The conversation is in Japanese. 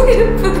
ステプ